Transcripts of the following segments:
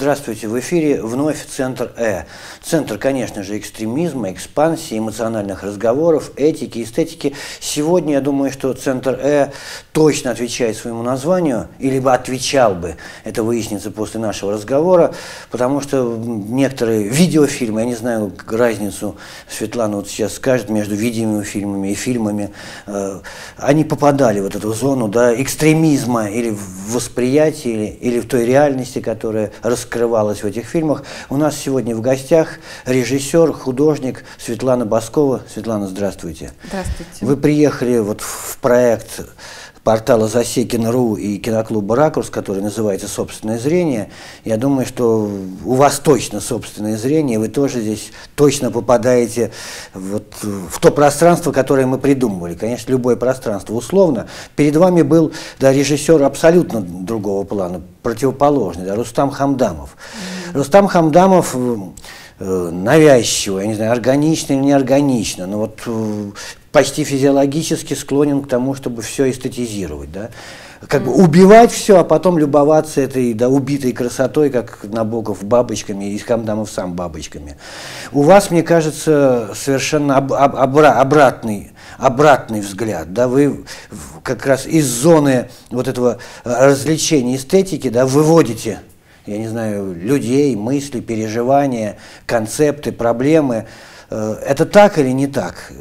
Здравствуйте, в эфире вновь Центр Э. Центр, конечно же, экстремизма, экспансии, эмоциональных разговоров, этики, эстетики. Сегодня я думаю, что Центр Э точно отвечает своему названию, или бы отвечал бы, это выяснится после нашего разговора, потому что некоторые видеофильмы, я не знаю разницу, Светлана вот сейчас скажет, между видеофильмами и фильмами, э, они попадали в эту зону да, экстремизма или в восприятии, или, или в той реальности, которая раскрывалась в этих фильмах. У нас сегодня в гостях режиссер, художник Светлана Баскова. Светлана, здравствуйте. Здравствуйте. Вы приехали вот в проект портала Засекин.ру и киноклуба «Ракурс», который называется «Собственное зрение». Я думаю, что у вас точно собственное зрение, вы тоже здесь точно попадаете вот в то пространство, которое мы придумывали. Конечно, любое пространство условно. Перед вами был да, режиссер абсолютно другого плана, противоположный, да, Рустам Хамдамов. Рустам Хамдамов навязчиво, я не знаю, органично или неорганично, но вот э, почти физиологически склонен к тому, чтобы все эстетизировать, да, как бы убивать все, а потом любоваться этой да, убитой красотой, как Набоков бабочками и Хамдамов сам бабочками. У вас, мне кажется, совершенно об, об, обра, обратный, обратный взгляд. Да, вы как раз из зоны вот этого развлечения эстетики да, выводите я не знаю, людей, мысли, переживания, концепты, проблемы. Э, это так или не так?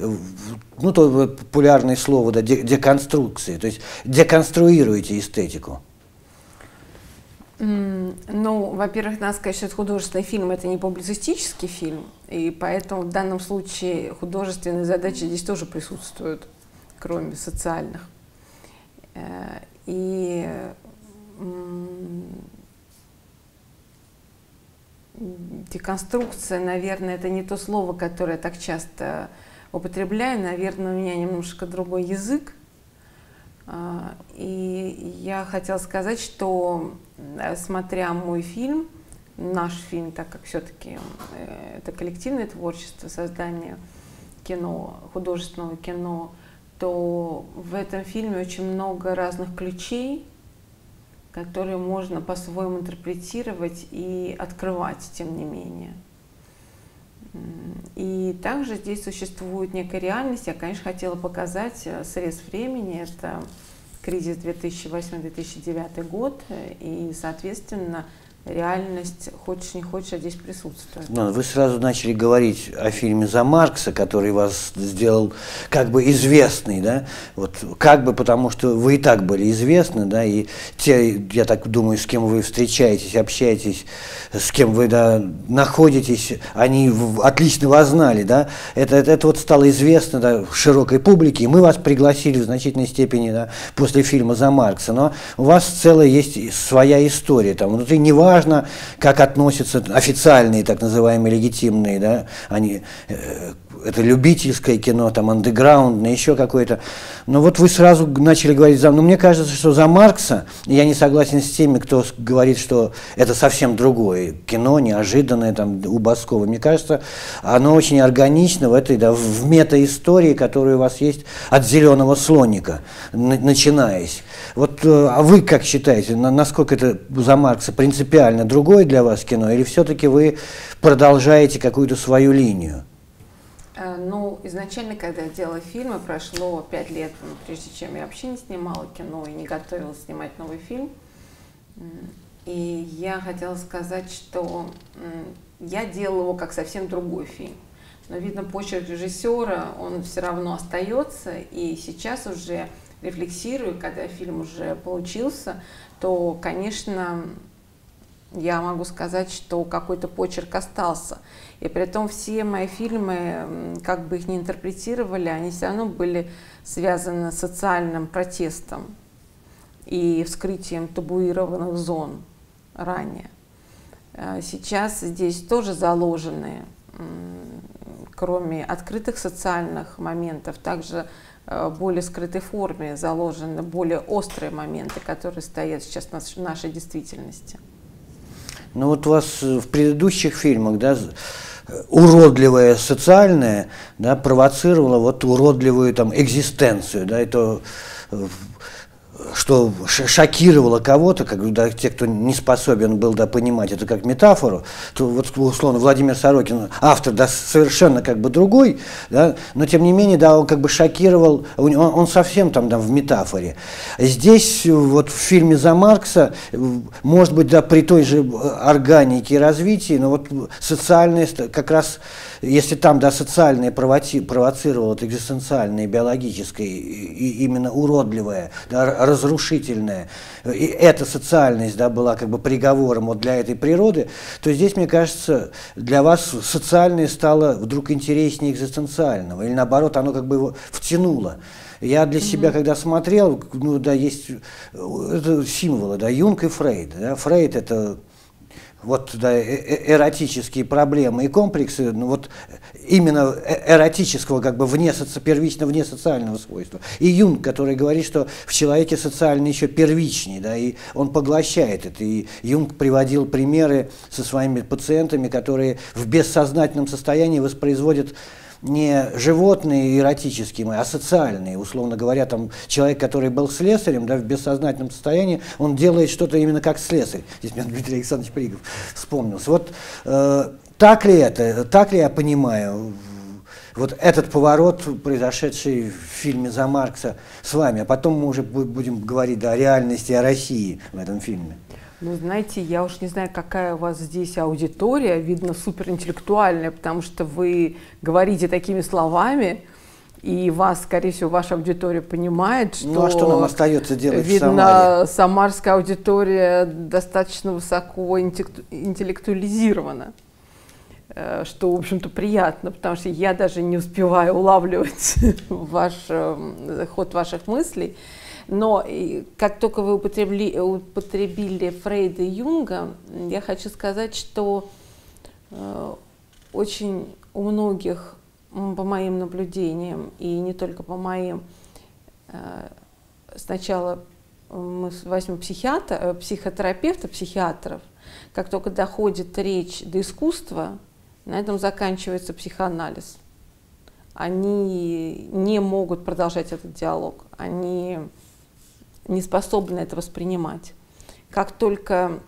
ну, то популярное слово, да, деконструкции, то есть деконструируете эстетику. Ну, во-первых, надо сказать, что это художественный фильм, это не публицистический фильм, и поэтому в данном случае художественные задачи здесь тоже присутствуют, кроме социальных. Э, и деконструкция, наверное, это не то слово, которое так часто употребляю. Наверное, у меня немножко другой язык. А, и я хотела сказать, что э, смотря мой фильм, наш фильм, так как все-таки э, это коллективное творчество, создание кино, художественного кино, то в этом фильме очень много разных ключей, которые можно по-своему интерпретировать и открывать, тем не менее. И также здесь существует некая реальность. Я, конечно, хотела показать э, срез времени. Это кризис 2008-2009 год. Э, и, соответственно, реальность, хочешь не хочешь, а здесь присутствует. Но вы сразу начали говорить о фильме «За Маркса», который вас сделал как бы известный, да, вот как бы потому, что вы и так были известны, да, и те, я так думаю, с кем вы встречаетесь, общаетесь, с кем вы, да, находитесь, они отлично вас знали, да, это, это, это вот стало известно, да, широкой публике, и мы вас пригласили в значительной степени, да, после фильма «За Маркса», но у вас целая есть своя история, там, внутри. Не важно, важно, как относятся официальные, так называемые легитимные, да, они, э, это любительское кино, там, андеграундное, еще какое-то. Но вот вы сразу начали говорить за... Но мне кажется, что за Маркса, я не согласен с теми, кто говорит, что это совсем другое кино, неожиданное, там, у Баскова. Мне кажется, оно очень органично в этой, да, в мета-истории, которая у вас есть от «Зеленого слоника», начинаясь. Вот, э, а вы как считаете, насколько это за Маркса принципиально другое для вас кино, или все-таки вы продолжаете какую-то свою линию? Э, ну, изначально, когда я делала фильмы, прошло пять лет, ну, прежде чем я вообще не снимала кино и не готовилась снимать новый фильм. И я хотела сказать, что я делала его как совсем другой фильм. Но, видно, почерк режиссера, он все равно остается. И сейчас уже рефлексирую, когда фильм уже получился, то, конечно, я могу сказать, что какой-то почерк остался. И при этом все мои фильмы, как бы их ни интерпретировали, они все равно были связаны с социальным протестом и вскрытием табуированных зон ранее. А сейчас здесь тоже заложены, кроме открытых социальных моментов, также Э, более скрытой форме заложены более острые моменты, которые стоят сейчас в нашей действительности. Ну вот у вас в предыдущих фильмах, да, уродливое социальное, да, провоцировало вот уродливую там экзистенцию, да, это что шокировало кого-то, как да, те, кто не способен был да, понимать это как метафору, то вот условно Владимир Сорокин, автор да, совершенно как бы другой, да, но тем не менее, да, он как бы шокировал, он, он совсем там да, в метафоре. Здесь вот в фильме «За Маркса», может быть, да, при той же органике и развитии, но вот социальность как раз если там да, социальное провоци, провоцировало экзистенциальное, биологическое, и именно уродливое, да, разрушительное, и эта социальность да, была как бы приговором вот для этой природы, то здесь, мне кажется, для вас социальное стало вдруг интереснее экзистенциального, или наоборот, оно как бы его втянуло. Я для себя, mm-hmm. когда смотрел, ну да, есть это символы, да, Юнг и Фрейд. Да. Фрейд это вот да, э, э, эротические проблемы и комплексы, ну, вот именно э, эротического, как бы вне, первично вне социального свойства. И Юнг, который говорит, что в человеке социально еще первичнее, да, и он поглощает это. И Юнг приводил примеры со своими пациентами, которые в бессознательном состоянии воспроизводят не животные эротические, а социальные. Условно говоря, там человек, который был слесарем, да, в бессознательном состоянии, он делает что-то именно как слесарь. Здесь мне Дмитрий Александрович Пригов вспомнился. Вот э, так ли это, так ли я понимаю, вот этот поворот, произошедший в фильме «За Маркса» с вами, а потом мы уже будем говорить да, о реальности, о России в этом фильме. Ну, знаете, я уж не знаю, какая у вас здесь аудитория, видно, суперинтеллектуальная, потому что вы говорите такими словами, и вас, скорее всего, ваша аудитория понимает, что... Ну, а что нам остается делать видно, в Самаре? самарская аудитория достаточно высоко интеллектуализирована, э, что, в общем-то, приятно, потому что я даже не успеваю улавливать ваш, э, ход ваших мыслей. Но как только вы употребили, употребили Фрейда и Юнга, я хочу сказать, что э, очень у многих, по моим наблюдениям, и не только по моим, э, сначала мы возьмем психиатра, э, психотерапевта, психиатров, как только доходит речь до искусства, на этом заканчивается психоанализ. Они не могут продолжать этот диалог. Они не способны это воспринимать. Как только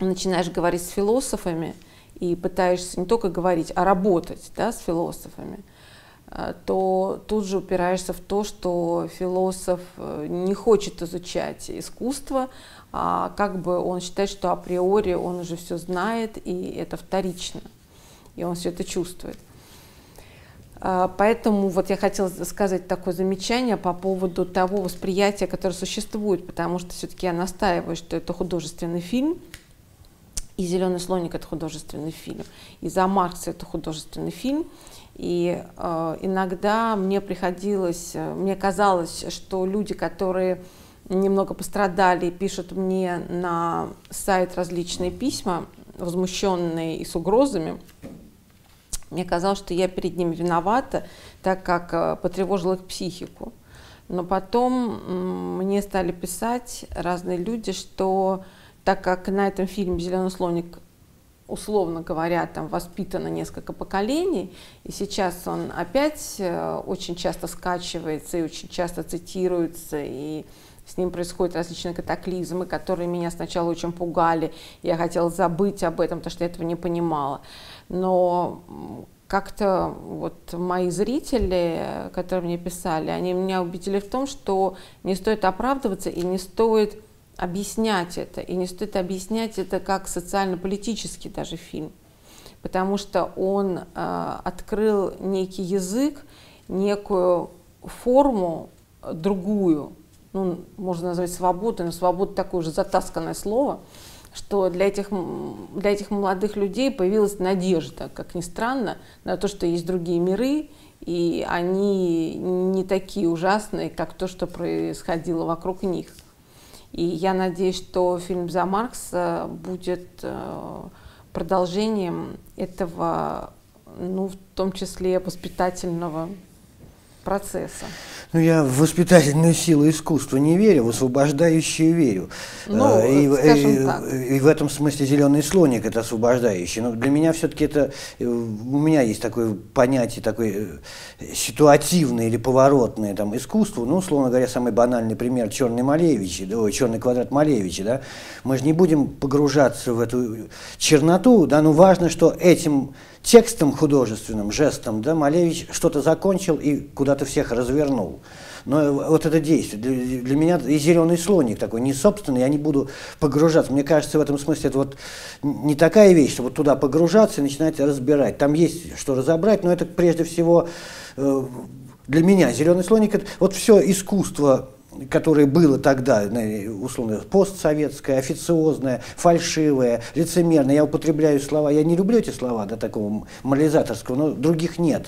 начинаешь говорить с философами и пытаешься не только говорить, а работать да, с философами, э, то тут же упираешься в то, что философ э, не хочет изучать искусство, а как бы он считает, что априори он уже все знает, и это вторично, и он все это чувствует. А, поэтому вот я хотела сказать такое замечание по поводу того восприятия, которое существует, потому что все-таки я настаиваю, что это художественный фильм, и «Зеленый слоник» — это художественный фильм, и «За Маркса» — это художественный фильм. И э, иногда мне приходилось, мне казалось, что люди, которые немного пострадали, пишут мне на сайт различные письма, возмущенные и с угрозами, мне казалось, что я перед ними виновата, так как э, потревожила их психику. Но потом мне стали писать разные люди, что так как на этом фильме «Зеленый слоник» условно говоря, там воспитано несколько поколений, и сейчас он опять э, очень часто скачивается и очень часто цитируется, и с ним происходят различные катаклизмы, которые меня сначала очень пугали. Я хотела забыть об этом, потому что я этого не понимала. Но как-то вот мои зрители, которые мне писали, они меня убедили в том, что не стоит оправдываться и не стоит объяснять это, и не стоит объяснять это как социально-политический даже фильм, потому что он э, открыл некий язык, некую форму другую, ну, можно назвать свободой, но свобода такое уже затасканное слово, что для этих, для этих молодых людей появилась надежда, как ни странно, на то, что есть другие миры, и они не такие ужасные, как то, что происходило вокруг них. И я надеюсь, что фильм «За Маркса» будет э, продолжением этого, ну, в том числе воспитательного процесса? Ну, я в воспитательную силу искусства не верю, в освобождающую верю. Ну, э, и, и, так. и в этом смысле зеленый слоник это освобождающий. Но для меня все-таки это э, у меня есть такое понятие, такое э, ситуативное или поворотное там искусство. Ну, условно говоря, самый банальный пример Черный Малевич, да, Черный квадрат Малевича. Да? Мы же не будем погружаться в эту черноту, да, но важно, что этим текстом художественным, жестом, да, Малевич что-то закончил и куда-то всех развернул. Но вот это действие, для, для меня и зеленый слоник такой, не собственный, я не буду погружаться. Мне кажется, в этом смысле это вот не такая вещь, что вот туда погружаться и начинать разбирать. Там есть что разобрать, но это прежде всего э, для меня зеленый слоник, это вот все искусство которое было тогда, условно, постсоветское, официозное, фальшивое, лицемерное. Я употребляю слова, я не люблю эти слова, да, такого морализаторского, но других нет.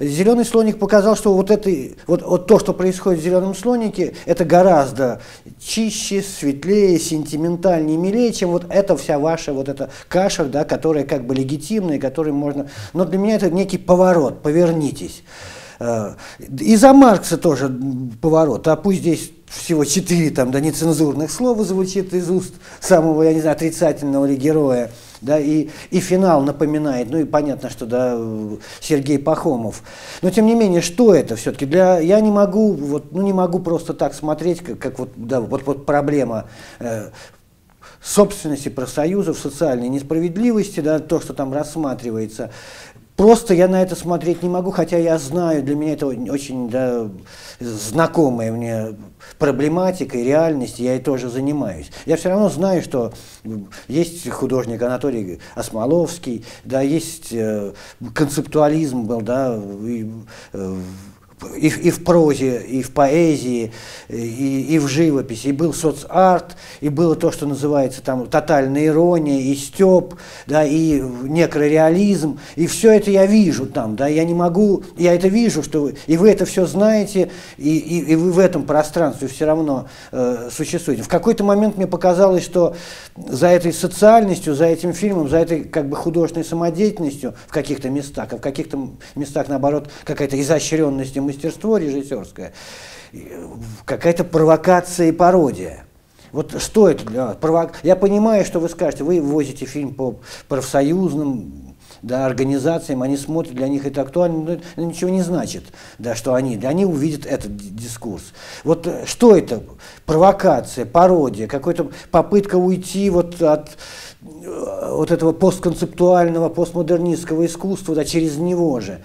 Зеленый слоник показал, что вот, это, вот, вот то, что происходит в зеленом слонике, это гораздо чище, светлее, сентиментальнее, милее, чем вот эта вся ваша вот эта каша, да, которая как бы легитимная, которой можно... Но для меня это некий поворот, повернитесь. Э, и за Маркса тоже поворот, а пусть здесь всего четыре там, да, нецензурных слова звучит из уст самого, я не знаю, отрицательного ли героя, да, и, и финал напоминает, ну и понятно, что, да, Сергей Пахомов. Но, тем не менее, что это все-таки? Для, я не могу, вот, ну не могу просто так смотреть, как, как вот, да, вот, вот проблема э, собственности профсоюзов, социальной несправедливости, да, то, что там рассматривается, Просто я на это смотреть не могу, хотя я знаю, для меня это очень да, знакомая мне проблематика и реальность, я и тоже занимаюсь. Я все равно знаю, что есть художник Анатолий Осмоловский, да, есть э, концептуализм был, да, и, э, и, и в прозе, и в поэзии, и, и в живописи, и был соцарт, и было то, что называется там тотальная ирония, и степ, да, и некрореализм, и все это я вижу там, да, я не могу, я это вижу, что вы, и вы это все знаете, и, и, и вы в этом пространстве все равно э, существуете. В какой-то момент мне показалось, что за этой социальностью, за этим фильмом, за этой как бы художественной самодеятельностью в каких-то местах, а в каких-то местах, наоборот, какая-то изощренность и мастерство режиссерское, какая-то провокация и пародия. Вот что это для вас? Провок... Я понимаю, что вы скажете, вы возите фильм по профсоюзным да, организациям, они смотрят, для них это актуально, но это ничего не значит, да, что они, они увидят этот дискурс. Вот э, что это? Провокация, пародия, какая-то попытка уйти вот от э, вот этого постконцептуального, постмодернистского искусства да, через него же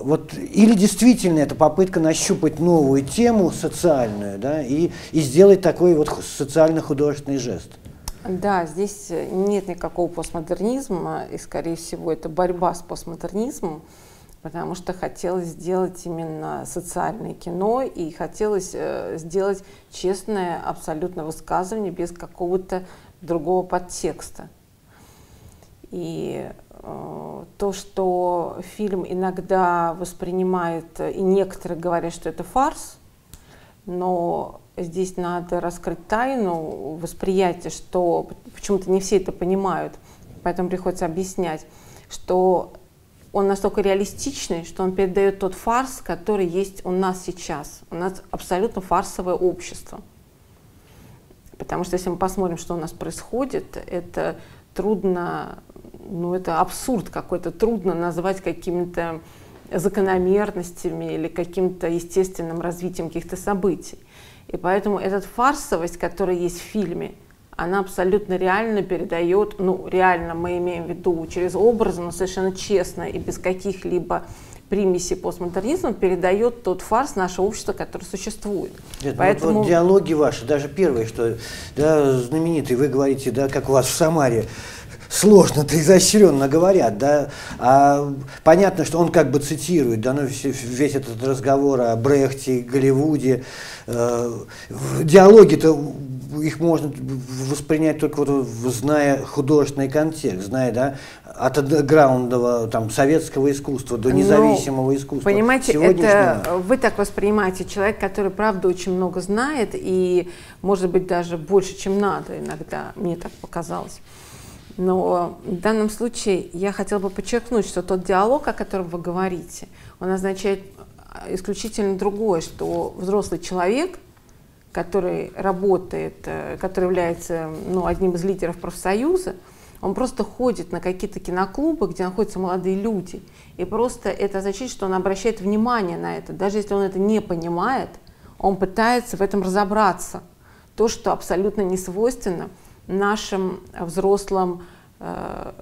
вот, или действительно это попытка нащупать новую тему социальную, да, и, и сделать такой вот социально-художественный жест. Да, здесь нет никакого постмодернизма, и, скорее всего, это борьба с постмодернизмом, потому что хотелось сделать именно социальное кино, и хотелось э, сделать честное абсолютно высказывание без какого-то другого подтекста. И Э, то, что фильм иногда воспринимает, и некоторые говорят, что это фарс, но здесь надо раскрыть тайну восприятия, что почему-то не все это понимают, поэтому приходится объяснять, что он настолько реалистичный, что он передает тот фарс, который есть у нас сейчас. У нас абсолютно фарсовое общество. Потому что если мы посмотрим, что у нас происходит, это трудно ну, это абсурд какой-то, трудно назвать какими-то закономерностями или каким-то естественным развитием каких-то событий. И поэтому эта фарсовость, которая есть в фильме, она абсолютно реально передает, ну, реально мы имеем в виду через образы, но совершенно честно и без каких-либо примеси постмодернизма передает тот фарс нашего общества, который существует. Нет, Поэтому... вот, вот диалоги ваши, даже первые, что да, знаменитые, вы говорите, да, как у вас в Самаре, сложно-то изощренно говорят, да, а понятно, что он как бы цитирует, да, ну, весь этот разговор о Брехте, Голливуде, э, диалоги-то их можно воспринять только вот зная художественный контекст, зная, да, от андеграундного, там, советского искусства до ну, независимого ну, искусства. Понимаете, это вы так воспринимаете человек, который, правда, очень много знает и, может быть, даже больше, чем надо иногда, мне так показалось. Но в данном случае я хотела бы подчеркнуть, что тот диалог, о котором вы говорите, он означает исключительно другое, что взрослый человек, который работает, э, который является ну, одним из лидеров профсоюза, он просто ходит на какие-то киноклубы, где находятся молодые люди, и просто это означает, что он обращает внимание на это. Даже если он это не понимает, он пытается в этом разобраться. То, что абсолютно не свойственно нашим взрослым э,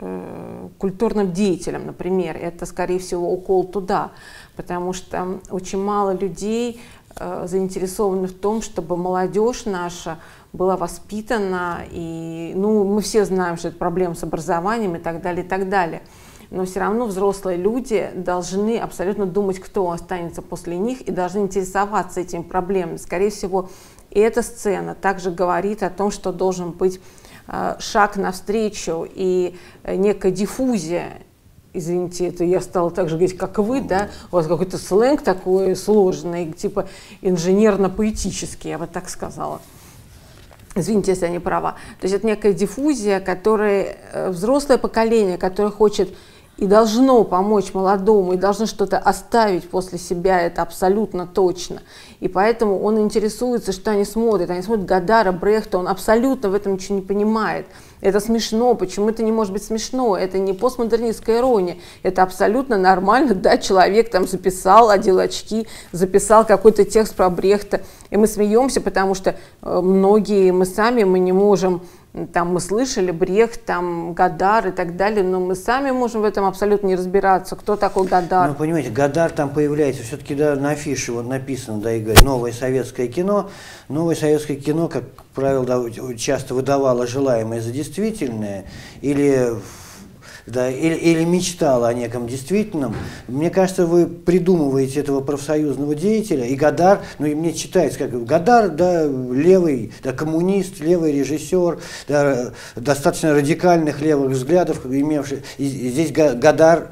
э, культурным деятелям, например. Это, скорее всего, укол туда, потому что очень мало людей заинтересованы в том, чтобы молодежь наша была воспитана, и, ну, мы все знаем, что это проблема с образованием и так далее, и так далее. Но все равно взрослые люди должны абсолютно думать, кто останется после них, и должны интересоваться этими проблемами. Скорее всего, эта сцена также говорит о том, что должен быть э, шаг навстречу и некая диффузия извините, это я стала так же говорить, как вы, да, у вас какой-то сленг такой сложный, типа инженерно-поэтический, я бы так сказала. Извините, если я не права. То есть это некая диффузия, которая э, взрослое поколение, которое хочет и должно помочь молодому, и должно что-то оставить после себя, это абсолютно точно. И поэтому он интересуется, что они смотрят. Они смотрят Гадара, Брехта, он абсолютно в этом ничего не понимает. Это смешно. Почему это не может быть смешно? Это не постмодернистская ирония. Это абсолютно нормально. Да, человек там записал, одел очки, записал какой-то текст про Брехта. И мы смеемся, потому что э, многие, мы сами, мы не можем там мы слышали Брехт, там Гадар и так далее, но мы сами можем в этом абсолютно не разбираться, кто такой Гадар. Ну, понимаете, Гадар там появляется, все-таки да, на афише вот написано, да, и говорит, новое советское кино. Новое советское кино, как правило, да, часто выдавало желаемое за действительное, или да, или, или мечтала о неком действительном. Мне кажется, вы придумываете этого профсоюзного деятеля, и Гадар, ну и мне читается, как Гадар, да, левый, да, коммунист, левый режиссер, да, достаточно радикальных левых взглядов, имевший, и здесь Гадар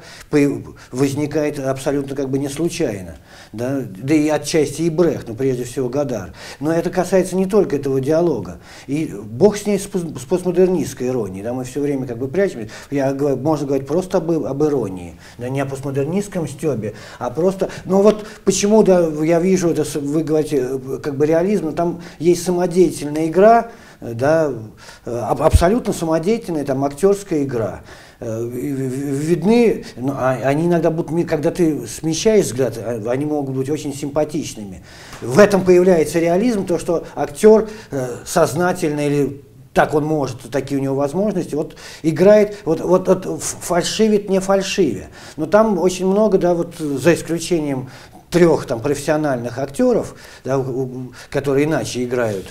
возникает абсолютно как бы не случайно да, да и отчасти и Брех, но прежде всего Гадар. Но это касается не только этого диалога. И бог с ней с постмодернистской иронией, да, мы все время как бы прячемся. Я говорю, можно говорить просто об, об иронии, да, не о постмодернистском стебе, а просто, ну вот почему, да, я вижу это, вы говорите, как бы реализм, но там есть самодеятельная игра, да, абсолютно самодеятельная там актерская игра. Э, видны, ну, а, они иногда будут, когда ты смещаешь взгляд, они могут быть очень симпатичными. В этом появляется реализм, то, что актер э, сознательно или так он может, такие у него возможности, вот играет, вот, вот, вот фальшивит не фальшиве. Но там очень много, да, вот за исключением трех там профессиональных актеров, да, которые иначе играют,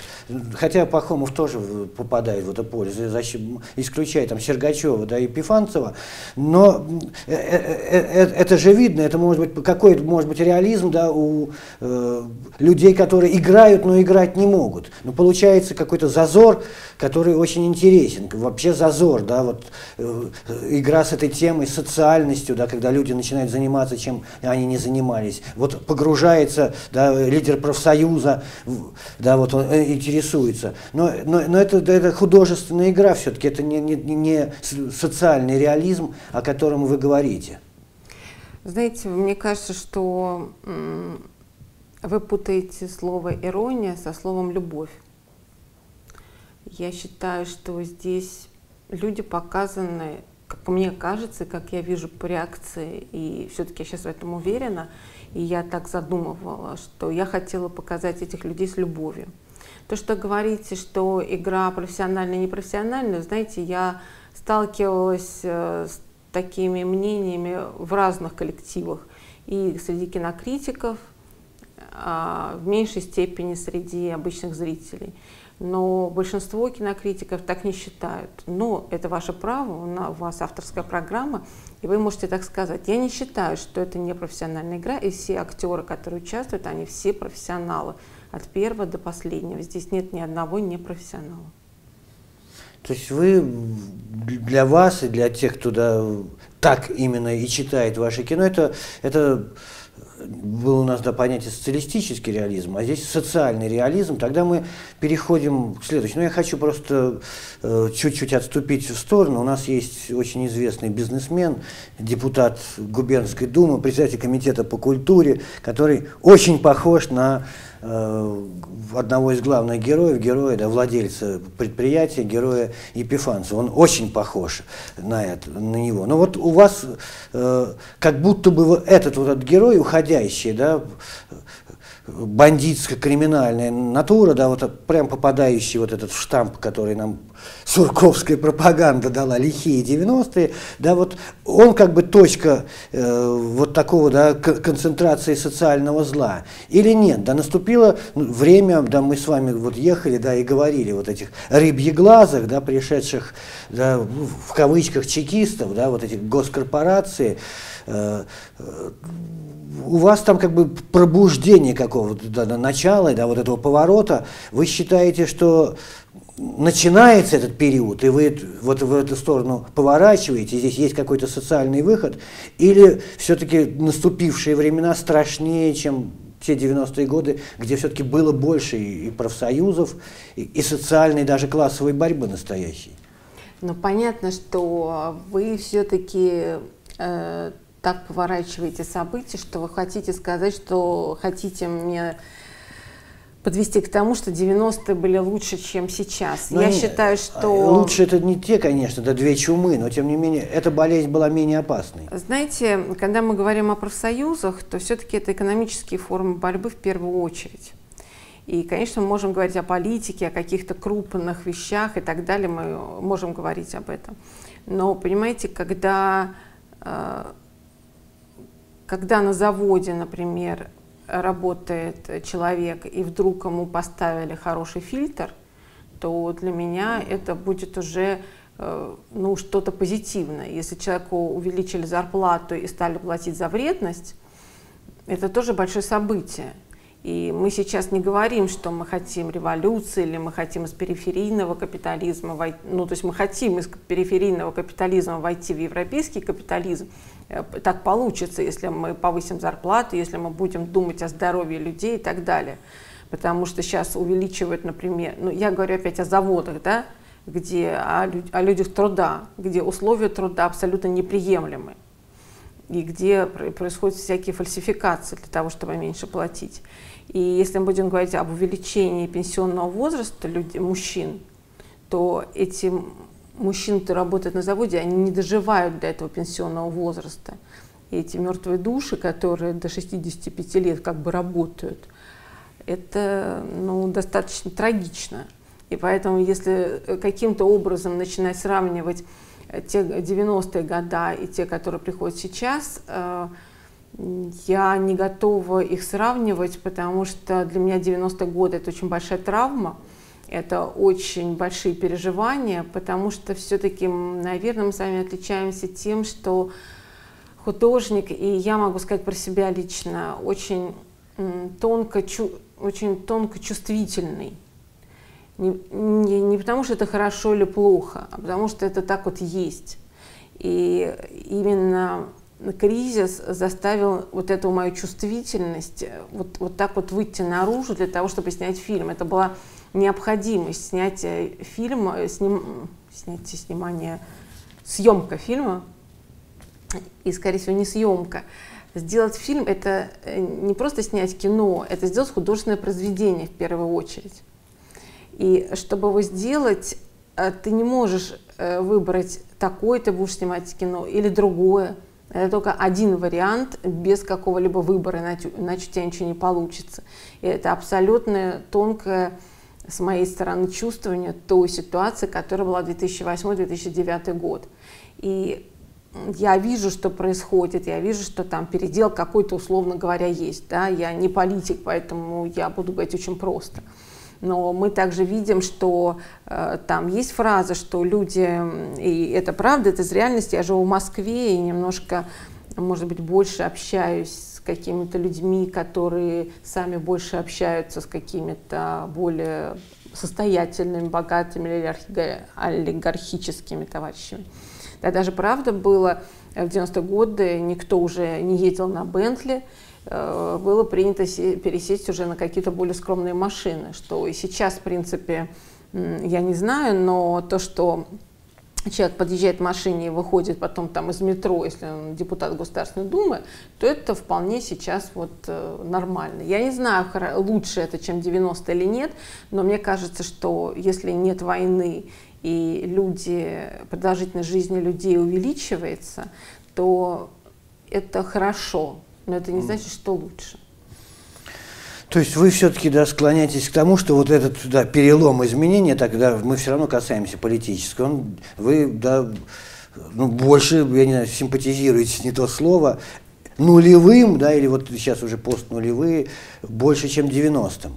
хотя Пахомов тоже попадает в это поле, исключая там Сергачева, да, и Пифанцева, но э, э, э, это же видно, это может быть какой может быть реализм, да, у э, людей, которые играют, но играть не могут. Но получается какой-то зазор, который очень интересен, вообще зазор, да, вот э, игра с этой темой, социальностью, да, когда люди начинают заниматься, чем они не занимались. Вот вот погружается, да, лидер профсоюза, да, вот он э, интересуется. Но, но, но это, это художественная игра все-таки, это не, не, не социальный реализм, о котором вы говорите. Знаете, мне кажется, что вы путаете слово ирония со словом любовь. Я считаю, что здесь люди показаны, как мне кажется, как я вижу по реакции, и все-таки я сейчас в этом уверена, и я так задумывала, что я хотела показать этих людей с любовью. То, что говорите, что игра профессиональная, непрофессиональная, знаете, я сталкивалась э, с такими мнениями в разных коллективах. И среди кинокритиков, в меньшей степени среди обычных зрителей но большинство кинокритиков так не считают. Но это ваше право, у вас авторская программа, и вы можете так сказать. Я не считаю, что это не профессиональная игра, и все актеры, которые участвуют, они все профессионалы, от первого до последнего. Здесь нет ни одного непрофессионала. То есть вы для вас и для тех, кто да, так именно и читает ваше кино, это, это был у нас да, понятие социалистический реализм, а здесь социальный реализм, тогда мы переходим к следующему. Но я хочу просто э, чуть-чуть отступить в сторону. У нас есть очень известный бизнесмен, депутат губернской думы, председатель комитета по культуре, который очень похож на одного из главных героев, героя, да, владельца предприятия, героя Епифанца. Он очень похож на, это, на него. Но вот у вас э, как будто бы этот вот этот герой, уходящий, да, бандитская криминальная натура, да, вот прям попадающий вот этот штамп, который нам сурковская пропаганда дала лихие 90-е, да, вот он как бы точка э, вот такого, да, концентрации социального зла. Или нет, да, наступило время, да, мы с вами вот ехали, да, и говорили вот этих рыбьеглазых, да, пришедших, да, в кавычках чекистов, да, вот этих госкорпораций, э, э, у вас там как бы пробуждение какого-то да, начала, да, вот этого поворота, вы считаете, что начинается этот период, и вы вот в эту сторону поворачиваете, здесь есть какой-то социальный выход, или все-таки наступившие времена страшнее, чем те 90-е годы, где все-таки было больше и профсоюзов, и, и социальной, даже классовой борьбы настоящей? Ну, понятно, что вы все-таки э, так поворачиваете события, что вы хотите сказать, что хотите мне подвести к тому, что 90-е были лучше, чем сейчас. Но Я считаю, что... Лучше это не те, конечно, это две чумы, но тем не менее эта болезнь была менее опасной. Знаете, когда мы говорим о профсоюзах, то все-таки это экономические формы борьбы в первую очередь. И, конечно, мы можем говорить о политике, о каких-то крупных вещах и так далее, мы можем говорить об этом. Но, понимаете, когда э, когда на заводе, например, работает человек, и вдруг ему поставили хороший фильтр, то для меня это будет уже э, ну, что-то позитивное. Если человеку увеличили зарплату и стали платить за вредность, это тоже большое событие. И мы сейчас не говорим, что мы хотим революции или мы хотим из периферийного капитализма войти, ну то есть мы хотим из периферийного капитализма войти в европейский капитализм. Э, так получится, если мы повысим зарплату, если мы будем думать о здоровье людей и так далее. Потому что сейчас увеличивают, например, ну я говорю опять о заводах, да, где о, люд, о людях труда, где условия труда абсолютно неприемлемы и где происходят всякие фальсификации для того, чтобы меньше платить. И если мы будем говорить об увеличении пенсионного возраста людей, мужчин, то эти мужчины, которые работают на заводе, они не доживают до этого пенсионного возраста. И эти мертвые души, которые до 65 лет как бы работают, это ну, достаточно трагично. И поэтому, если каким-то образом начинать сравнивать те 90-е годы и те, которые приходят сейчас, э, я не готова их сравнивать, потому что для меня 90-е годы это очень большая травма, это очень большие переживания, потому что все-таки, наверное, мы с вами отличаемся тем, что художник, и я могу сказать про себя лично, очень тонко, очень тонко чувствительный. Не, не, не потому, что это хорошо или плохо, а потому что это так вот есть. И именно кризис заставил вот эту мою чувствительность вот, вот так вот выйти наружу для того, чтобы снять фильм. Это была необходимость снятия фильма, сним, снятия, снимания, съемка фильма, и, скорее всего, не съемка. Сделать фильм – это э, не просто снять кино, это сделать художественное произведение в первую очередь. И чтобы его сделать, э, ты не можешь э, выбрать такое ты будешь снимать кино или другое. Это только один вариант без какого-либо выбора, иначе, у тебя ничего не получится. И это абсолютно тонкое с моей стороны чувствование той ситуации, которая была 2008-2009 год. И я вижу, что происходит, я вижу, что там передел какой-то, условно говоря, есть. Да? Я не политик, поэтому я буду говорить очень просто. Но мы также видим, что э, там есть фраза, что люди, и это правда, это из реальности, я живу в Москве и немножко, может быть, больше общаюсь какими-то людьми, которые сами больше общаются с какими-то более состоятельными, богатыми или олигархическими товарищами. Да, даже правда было, в 90-е годы никто уже не ездил на Бентли, э, было принято пересесть уже на какие-то более скромные машины, что и сейчас, в принципе, я не знаю, но то, что человек подъезжает к машине и выходит потом там из метро, если он депутат Государственной Думы, то это вполне сейчас вот э, нормально. Я не знаю, лучше это, чем 90 или нет, но мне кажется, что если нет войны и люди, продолжительность жизни людей увеличивается, то это хорошо, но это не значит, что лучше. То есть вы все-таки да, склоняетесь к тому, что вот этот да, перелом изменения, тогда мы все равно касаемся политического, он, вы да, ну, больше, я не знаю, симпатизируете не то слово, нулевым, да, или вот сейчас уже постнулевые, больше, чем 90-м.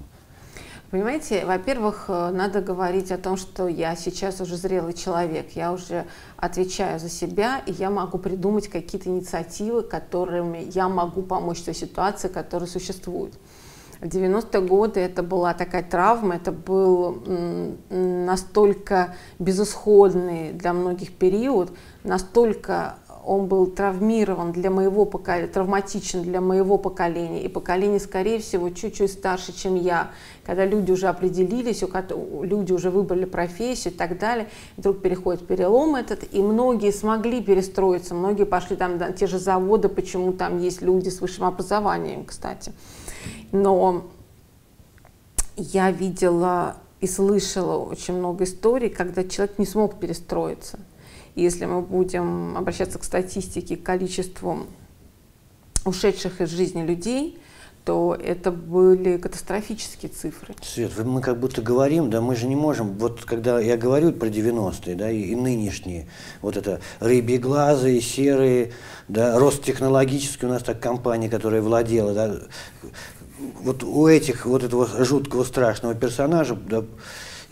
Понимаете, во-первых, э, надо говорить о том, что я сейчас уже зрелый человек, я уже отвечаю за себя, и я могу придумать какие-то инициативы, которыми я могу помочь той ситуации, которая существует. В 90-е годы это была такая травма, это был настолько безысходный для многих период, настолько он был травмирован для моего поколения, травматичен для моего поколения и поколения, скорее всего, чуть-чуть старше, чем я, когда люди уже определились, люди уже выбрали профессию и так далее, вдруг переходит перелом этот, и многие смогли перестроиться, многие пошли там на те же заводы, почему там есть люди с высшим образованием, кстати. Но я видела и слышала очень много историй, когда человек не смог перестроиться. И если мы будем обращаться к статистике, к количеству ушедших из жизни людей, то это были катастрофические цифры. Свет, мы как будто говорим, да, мы же не можем, вот когда я говорю про 90-е, да, и, и нынешние, вот это рыбьи глазы, серые, да, рост технологический, у нас так компания, которая владела, да, вот у этих, вот этого жуткого, страшного персонажа, да,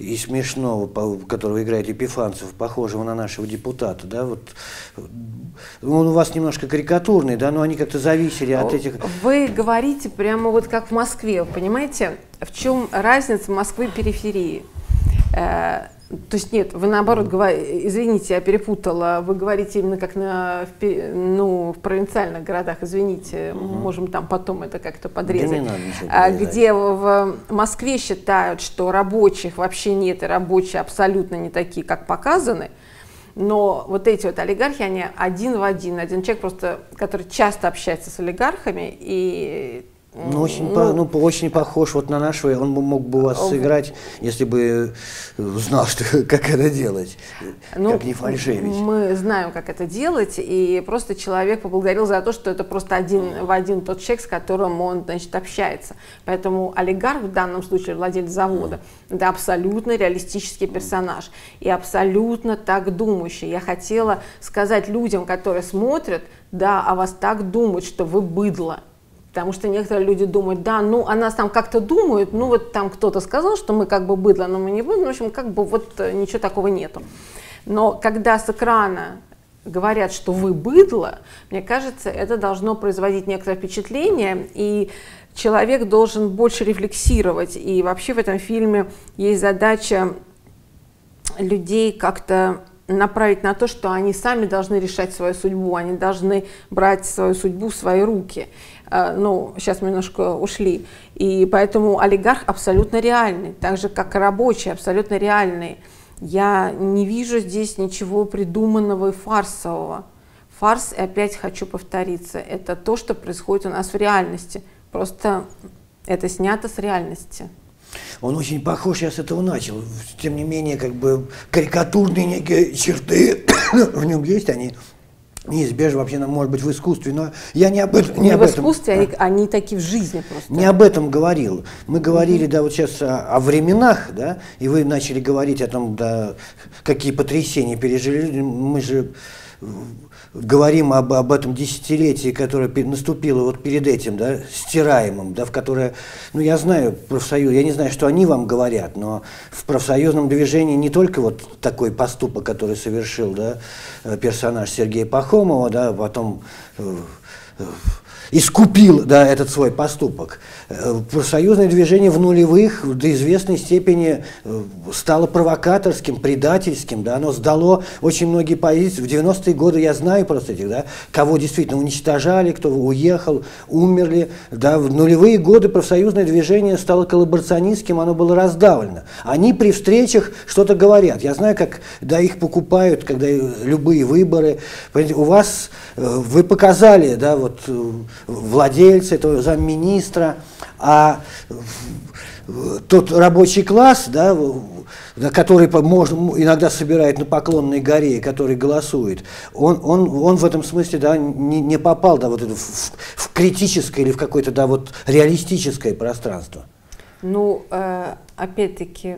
и смешного, которого играет Епифанцев, похожего на нашего депутата, да, вот он у вас немножко карикатурный, да, но они как-то зависели от этих... Вы говорите прямо вот как в Москве, понимаете, в чем разница Москвы и периферии? То есть нет, вы наоборот говорите, извините, я перепутала, вы говорите именно как на, ну, в провинциальных городах, извините, угу. можем там потом это как-то подрезать, да а, где в Москве считают, что рабочих вообще нет, и рабочие абсолютно не такие, как показаны, но вот эти вот олигархи, они один в один, один человек просто, который часто общается с олигархами, и ну, очень, ну, по, ну, очень похож вот на нашего, он мог бы вас сыграть, если бы знал, что, как это делать, ну, как не фальшивить. Мы знаем, как это делать, и просто человек поблагодарил за то, что это просто один в один тот человек, с которым он, значит, общается. Поэтому олигарх, в данном случае владелец завода, это абсолютно реалистический персонаж и абсолютно так думающий. Я хотела сказать людям, которые смотрят, да, о вас так думают, что вы быдло, Потому что некоторые люди думают, да, ну о нас там как-то думают, ну вот там кто-то сказал, что мы как бы быдло, но мы не быдло, в общем, как бы вот э, ничего такого нету. Но когда с экрана говорят, что вы быдло, мне кажется, это должно производить некоторое впечатление, и человек должен больше рефлексировать. И вообще в этом фильме есть задача людей как-то направить на то, что они сами должны решать свою судьбу, они должны брать свою судьбу в свои руки. Э, ну, сейчас мы немножко ушли. И поэтому олигарх абсолютно реальный, так же, как и рабочий, абсолютно реальный. Я не вижу здесь ничего придуманного и фарсового. Фарс, и опять хочу повториться, это то, что происходит у нас в реальности. Просто это снято с реальности. Он очень похож, я с этого начал. Тем не менее, как бы карикатурные некие черты в нем есть, они неизбежно вообще, может быть, в искусстве, но я не об этом... Не, не об в искусстве, этом, они, они такие в жизни просто. Не об этом говорил. Мы говорили, да, вот сейчас о, о временах, да, и вы начали говорить о том, да, какие потрясения пережили. Мы же говорим об, об этом десятилетии, которое наступило вот перед этим, да, стираемым, да, в которое, ну, я знаю профсоюз, я не знаю, что они вам говорят, но в профсоюзном движении не только вот такой поступок, который совершил, да, персонаж Сергея Пахомова, да, потом э, искупил да, этот свой поступок. Э, профсоюзное движение в нулевых до известной степени э, стало провокаторским, предательским. Да, оно сдало очень многие позиции. В 90-е годы я знаю просто этих, да, кого действительно уничтожали, кто уехал, умерли. Да, в нулевые годы профсоюзное движение стало коллаборационистским, оно было раздавлено. Они при встречах что-то говорят. Я знаю, как да, их покупают, когда любые выборы. У вас, э, вы показали, да, вот владельца, этого замминистра, а тот рабочий класс, да, который можно, иногда собирает на Поклонной горе, который голосует, он, он, он в этом смысле да, не, не попал да, вот в, в критическое или в какое-то да, вот реалистическое пространство. Ну, э, опять-таки,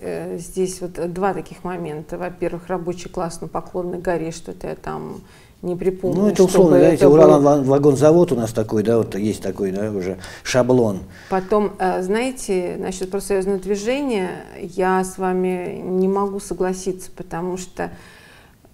э, здесь вот два таких момента. Во-первых, рабочий класс на Поклонной горе, что-то я там не припомню. Ну, это условно, знаете, Урал-вагонзавод у нас такой, да, вот есть такой, да, уже шаблон. Потом, э, знаете, насчет профсоюзного движения я с вами не могу согласиться, потому что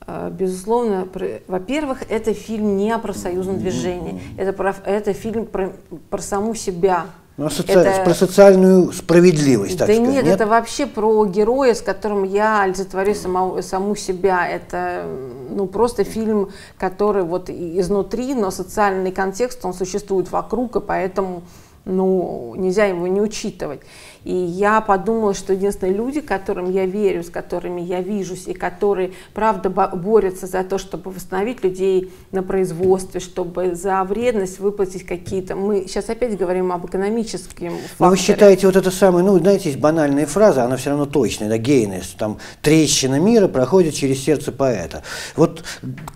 э, Безусловно, во-первых, это фильм не о профсоюзном движении, это, про, это фильм про, про саму себя, ну, соци... это... Про социальную справедливость, так да сказать. Нет, нет, это вообще про героя, с которым я олицетворю саму, саму себя. Это ну, просто фильм, который вот изнутри, но социальный контекст, он существует вокруг, и поэтому ну, нельзя его не учитывать. И я подумала, что единственные люди, которым я верю, с которыми я вижусь, и которые, правда, борются за то, чтобы восстановить людей на производстве, чтобы за вредность выплатить какие-то... Мы сейчас опять говорим об экономическом факторе. Но вы считаете вот это самое, ну, знаете, есть банальная фраза, она все равно точная, да, гейнес, там, трещина мира проходит через сердце поэта. Вот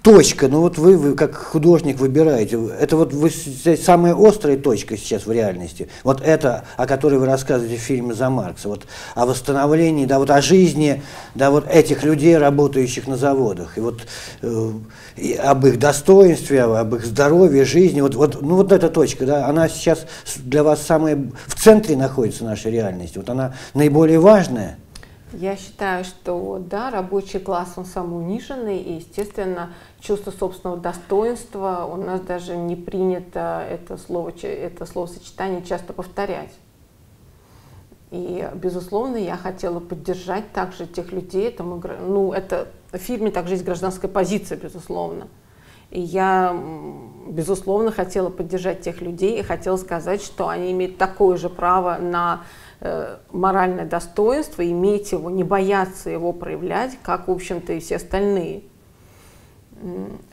точка, ну вот вы, вы как художник выбираете, это вот вы, самая острая точка сейчас в реальности, вот это, о которой вы рассказываете в фильме фильме за Маркса, вот о восстановлении, да, вот о жизни, да, вот этих людей, работающих на заводах, и вот э, и об их достоинстве, об их здоровье, жизни, вот, вот, ну вот эта точка, да, она сейчас для вас самая в центре находится нашей реальности, вот она наиболее важная. Я считаю, что да, рабочий класс, он самый униженный, и, естественно, чувство собственного достоинства, у нас даже не принято это слово, это словосочетание часто повторять. И, безусловно, я хотела поддержать также тех людей. Это, мы, ну, это в фильме также есть гражданская позиция, безусловно. И я, безусловно, хотела поддержать тех людей и хотела сказать, что они имеют такое же право на э, моральное достоинство, иметь его, не бояться его проявлять, как, в общем-то, и все остальные.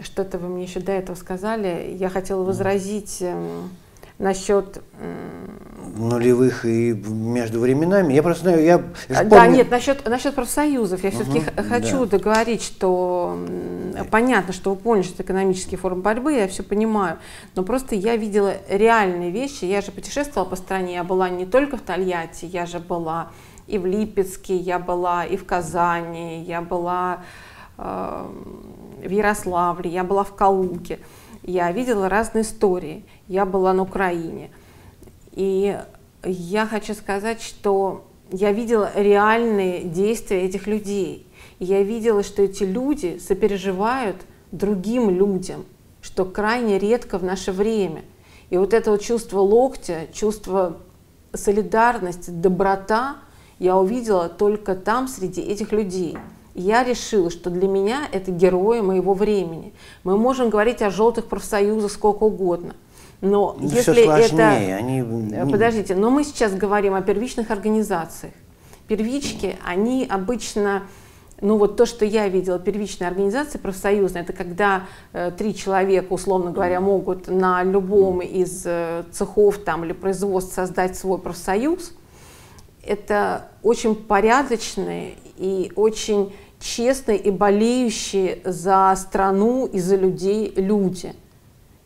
Что-то вы мне еще до этого сказали. Я хотела возразить... Э, насчет нулевых и между временами. Я просто знаю, я Да, помню... нет, насчет, насчет профсоюзов. Я все-таки угу, хочу да. договорить, что понятно, что вы поняли, что это экономические формы борьбы, я все понимаю. Но просто я видела реальные вещи. Я же путешествовала по стране, я была не только в Тольятти, я же была и в Липецке, я была и в Казани, я была э, в Ярославле, я была в Калуге. Я видела разные истории я была на Украине. И я хочу сказать, что я видела реальные действия этих людей. Я видела, что эти люди сопереживают другим людям, что крайне редко в наше время. И вот это вот чувство локтя, чувство солидарности, доброта я увидела только там, среди этих людей. Я решила, что для меня это герои моего времени. Мы можем говорить о желтых профсоюзах сколько угодно – но ну, если сложнее, это... Они... Э, подождите, но мы сейчас говорим о первичных организациях. Первички, они обычно, ну вот то, что я видела, первичная организация профсоюзная, это когда э, три человека, условно говоря, могут на любом из э, цехов там, или производств создать свой профсоюз. Это очень порядочные и очень честные и болеющие за страну и за людей люди.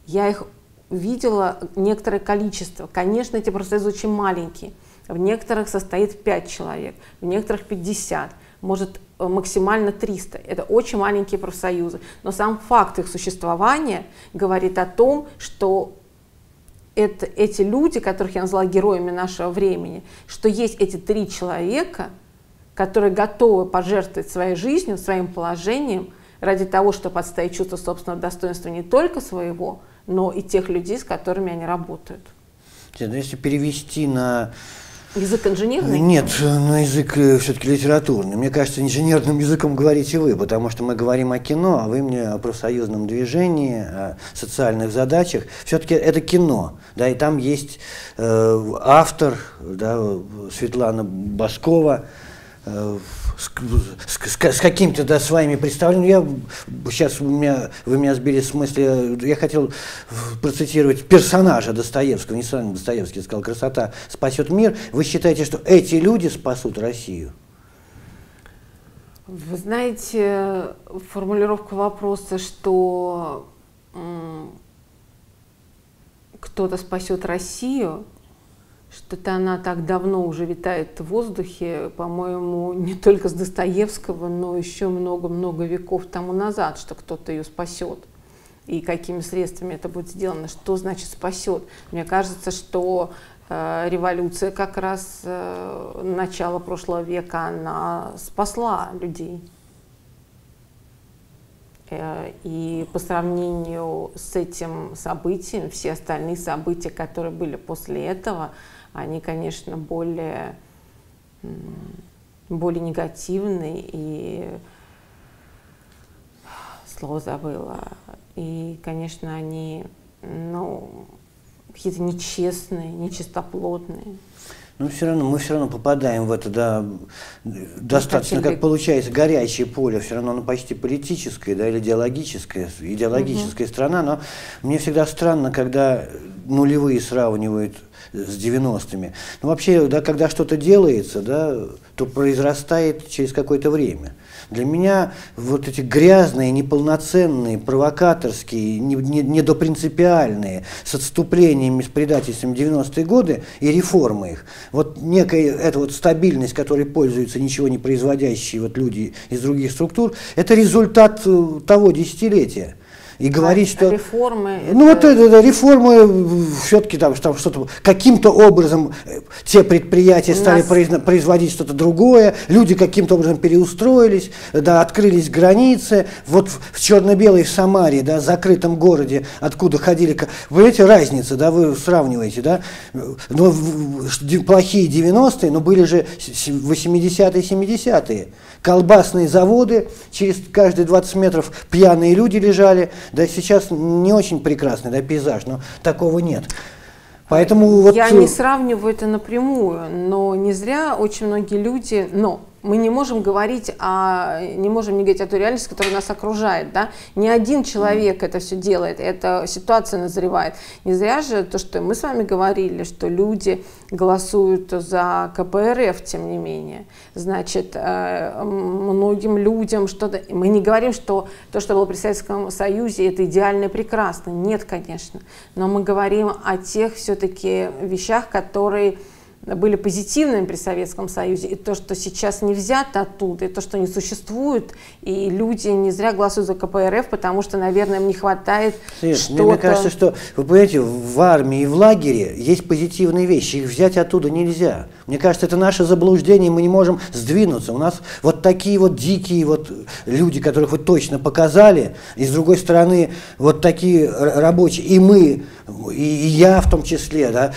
Я их видела некоторое количество. Конечно, эти профсоюзы очень маленькие. В некоторых состоит 5 человек, в некоторых 50, может э, максимально 300. Это очень маленькие профсоюзы. Но сам факт их существования говорит о том, что это, эти люди, которых я назвала героями нашего времени, что есть эти три человека, которые готовы пожертвовать своей жизнью, своим положением ради того, чтобы отстоять чувство собственного достоинства не только своего, но и тех людей, с которыми они работают. Ну, если перевести на Язык инженерный? Нет, на язык э, все-таки литературный. Мне кажется, инженерным языком говорите вы, потому что мы говорим о кино, а вы мне о профсоюзном движении, о социальных задачах. Все-таки это кино, да, и там есть э, автор, да, Светлана Баскова, э, с, с, с какими-то да, своими представлениями. Я, сейчас у меня, вы меня сбили с мысли, я хотел процитировать персонажа Достоевского, не сам Достоевский сказал, красота спасет мир. Вы считаете, что эти люди спасут Россию? Вы знаете, формулировка вопроса, что кто-то спасет Россию, что-то она так давно уже витает в воздухе, по-моему, не только с Достоевского, но еще много-много веков тому назад, что кто-то ее спасет. И какими средствами это будет сделано, что значит спасет. Мне кажется, что э, революция как раз э, начала прошлого века, она спасла людей. Э, и по сравнению с этим событием, все остальные события, которые были после этого, они, конечно, более, более негативны и слово забыла. И, конечно, они ну, какие-то нечестные, нечистоплотные. Но все равно мы все равно попадаем в это, да, достаточно, как получается, горячее поле, все равно оно почти политическое, да, или идеологическое, идеологическая угу. страна, но мне всегда странно, когда нулевые сравнивают с 90-ми. Ну, вообще, да, когда что-то делается, да, то произрастает через какое-то время. Для меня вот эти грязные, неполноценные, провокаторские, недопринципиальные, с отступлениями, с предательством 90-е годы и реформы их, вот некая эта вот стабильность, которой пользуются ничего не производящие вот люди из других структур, это результат э, того десятилетия и говорить, что... Реформы... Ну это... вот это, реформы, все-таки там, там что-то, каким-то образом э, те предприятия стали нас... производить что-то другое, люди каким-то образом переустроились, да, открылись границы, вот в черно-белой Самаре, да, закрытом городе, откуда ходили, вы видите разница, да, вы сравниваете, да, но плохие 90-е, но были же 80-е, 70-е, колбасные заводы, через каждые 20 метров пьяные люди лежали, да сейчас не очень прекрасный да, пейзаж, но такого нет. Поэтому вот... Я не сравниваю это напрямую, но не зря очень многие люди, но мы не можем говорить о, не можем не говорить о той реальности, которая нас окружает, да, не один человек это все делает, эта ситуация назревает. Не зря же то, что мы с вами говорили, что люди голосуют за КПРФ, тем не менее, значит, э, многим людям что-то, мы не говорим, что то, что было при Советском Союзе, это идеально и прекрасно, нет, конечно, но мы говорим о тех все-таки вещах, которые были позитивными при Советском Союзе, и то, что сейчас не взято оттуда, и то, что не существует, и люди не зря голосуют за КПРФ, потому что, наверное, им не хватает что-то... Мне кажется, что, вы понимаете, в армии и в лагере есть позитивные вещи, их взять оттуда нельзя. Мне кажется, это наше заблуждение, мы не можем сдвинуться. У нас вот такие вот дикие вот люди, которых вы точно показали, и с другой стороны вот такие рабочие, и мы, и я в том числе, да,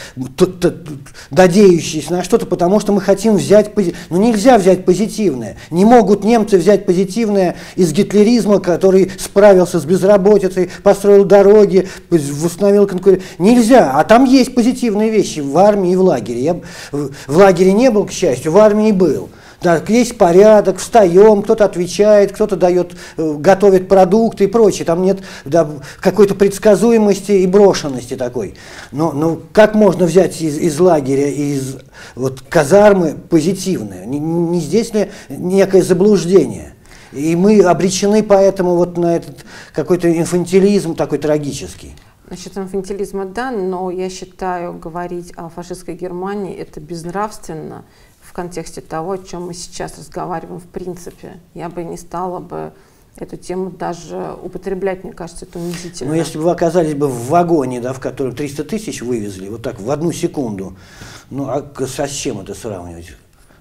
надеющиеся на что-то, потому что мы хотим взять позитивное. Ну нельзя взять позитивное. Не могут немцы взять позитивное из гитлеризма, который справился с безработицей, построил дороги, установил конкуренцию. Нельзя. А там есть позитивные вещи в армии и в лагере. Я в лагере не был, к счастью, в армии был. Да, есть порядок, встаем, кто-то отвечает, кто-то дает, э, готовит продукты и прочее. Там нет да, какой-то предсказуемости и брошенности такой. Но, но как можно взять из, из лагеря, из вот, казармы позитивное? Не, не здесь ли некое заблуждение? И мы обречены поэтому вот на этот какой-то инфантилизм такой трагический. Насчет инфантилизма, да, но я считаю, говорить о фашистской Германии это безнравственно контексте того, о чем мы сейчас разговариваем в принципе. Я бы не стала бы эту тему даже употреблять, мне кажется, это унизительно. Ну, если бы вы оказались бы в вагоне, да, в котором 300 тысяч вывезли, вот так, в одну секунду, ну, а с чем это сравнивать?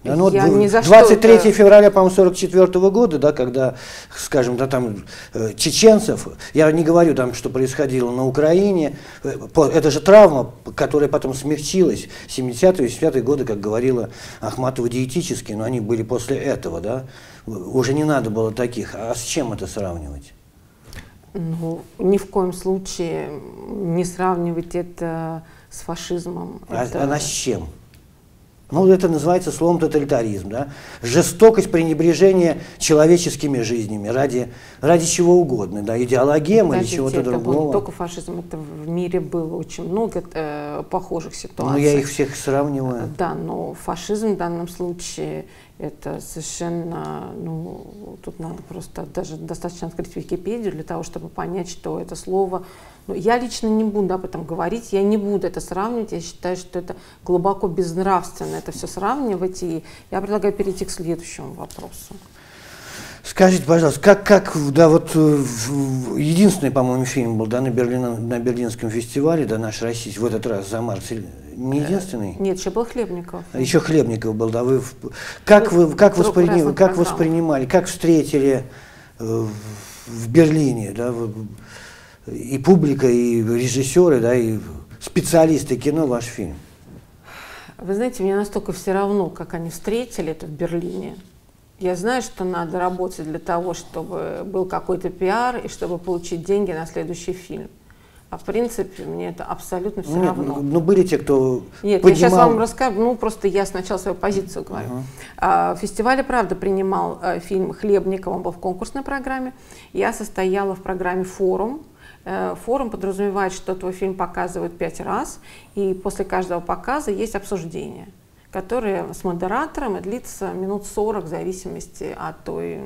Да, ну, я вот ни за 23 что февраля, по-моему, 44 года, да, когда, скажем, да, там э, чеченцев, я не говорю там, что происходило на Украине, э, это же травма, которая потом смягчилась, 70-е, 80-е годы, как говорила Ахматова, диетически, но они были после этого, да, уже не надо было таких, а с чем это сравнивать? Ну, ни в коем случае не сравнивать это с фашизмом. А, это... а на с чем? Ну, это называется словом тоталитаризм, да? Жестокость пренебрежение человеческими жизнями ради, ради чего угодно, да, идеологем или чего-то другого. Был не только фашизм, это в мире было очень много э, похожих ситуаций. Ну, я их всех сравниваю. Да, но фашизм в данном случае это совершенно, ну, тут надо просто даже достаточно открыть Википедию для того, чтобы понять, что это слово ну, я лично не буду об этом говорить, я не буду это сравнивать. Я считаю, что это глубоко безнравственно это все сравнивать. И я предлагаю перейти к следующему вопросу. Скажите, пожалуйста, как, как да, вот э, единственный, по-моему, фильм был да, на, Берлин, на Берлинском фестивале, да, наш российский, в этот раз за март, не единственный? Нет, еще был Хлебников. Еще Хлебников был, да. Вы, как вы, как, воспринимали, как воспринимали, как встретили э, в Берлине, да, и публика, и режиссеры, да, и специалисты кино ваш фильм? Вы знаете, мне настолько все равно, как они встретили это в Берлине. Я знаю, что надо работать для того, чтобы был какой-то пиар и чтобы получить деньги на следующий фильм. А в принципе, мне это абсолютно все Нет, равно. Ну, были те, кто Нет, поднимал... я сейчас вам расскажу, ну, просто я сначала свою позицию говорю. Uh-huh. А, фестиваль, правда, принимал а, фильм Хлебникова, он был в конкурсной программе. Я состояла в программе «Форум», Э, форум подразумевает, что твой фильм показывают пять раз, и после каждого показа есть обсуждение, которое с модератором и длится минут 40 в зависимости от той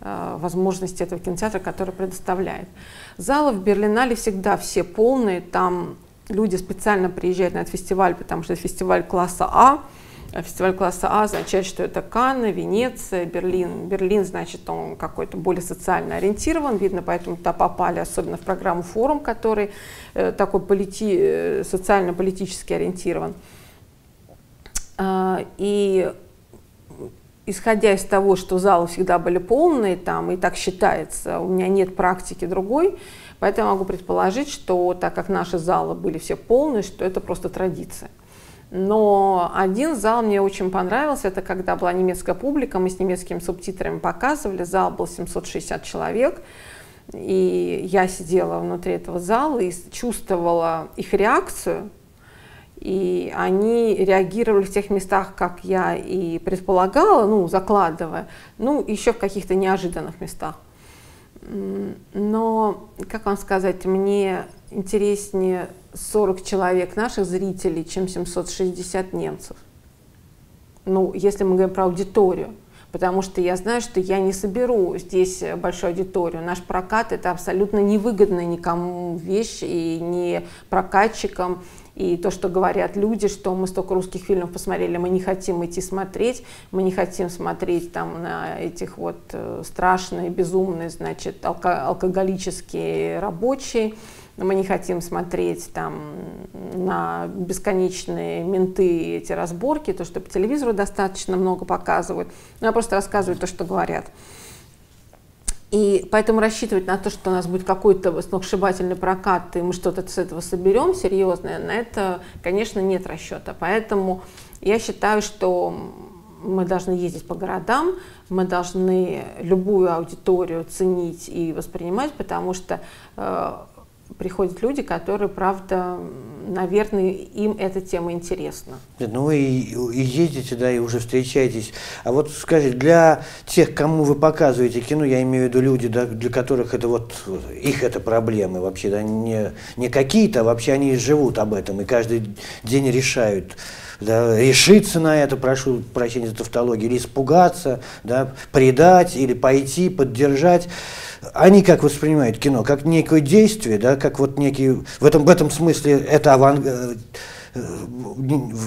э, возможности этого кинотеатра, который предоставляет. Залы в Берлинале всегда все полные, там люди специально приезжают на этот фестиваль, потому что это фестиваль класса А, Фестиваль класса А означает, что это Канны, Венеция, Берлин. Берлин, значит, он какой-то более социально ориентирован, видно, поэтому туда попали, особенно в программу «Форум», который э, такой полити, э, социально-политически ориентирован. Э, и исходя из того, что залы всегда были полные, там, и так считается, у меня нет практики другой, поэтому я могу предположить, что так как наши залы были все полные, что это просто традиция. Но один зал мне очень понравился, это когда была немецкая публика, мы с немецкими субтитрами показывали, зал был 760 человек, и я сидела внутри этого зала и чувствовала их реакцию, и они реагировали в тех местах, как я и предполагала, ну, закладывая, ну, еще в каких-то неожиданных местах. Но, как вам сказать, мне интереснее 40 человек наших зрителей, чем 760 немцев. Ну, если мы говорим про аудиторию. Потому что я знаю, что я не соберу здесь большую аудиторию. Наш прокат это абсолютно невыгодная никому вещь и не прокатчикам. И то, что говорят люди, что мы столько русских фильмов посмотрели, мы не хотим идти смотреть, мы не хотим смотреть там на этих вот э, страшные, безумные, значит, алко алкоголические рабочие мы не хотим смотреть там на бесконечные менты эти разборки, то, что по телевизору достаточно много показывают, но я просто рассказываю то, что говорят. И поэтому рассчитывать на то, что у нас будет какой-то сногсшибательный прокат, и мы что-то с этого соберем серьезное, на это, конечно, нет расчета. Поэтому я считаю, что мы должны ездить по городам, мы должны любую аудиторию ценить и воспринимать, потому что э, приходят люди, которые, правда, наверное, им эта тема интересна. Ну и, и ездите, да, и уже встречаетесь. А вот скажите, для тех, кому вы показываете кино, я имею в виду люди, да, для которых это вот, их это проблемы вообще, да, не, не какие-то, а вообще они живут об этом и каждый день решают, да, решиться на это, прошу прощения за тавтологию, или испугаться, да, предать, или пойти, поддержать они как воспринимают кино? Как некое действие, да, как вот некий, в этом, в этом смысле это аванг, э, э,